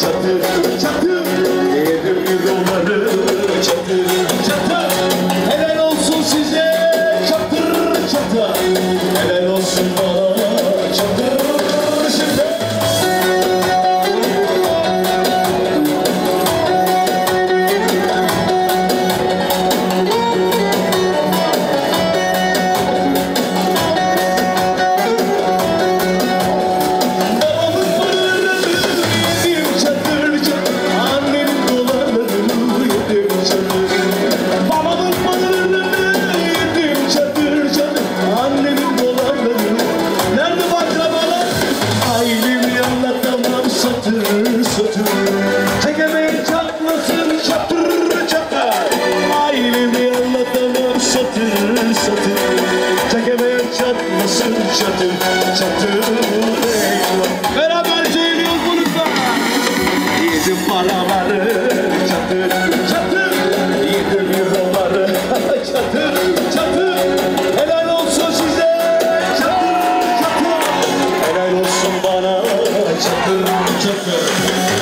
çatır çatır. Yedim yılları çatır. çatır çatır. Eyvah Beraber söylüyoruz bunu da. Yedim paraları çatır çatır. Yedim euroları çatır çatır. Helal olsun size çatır çatır. Helal olsun bana çatır çatır.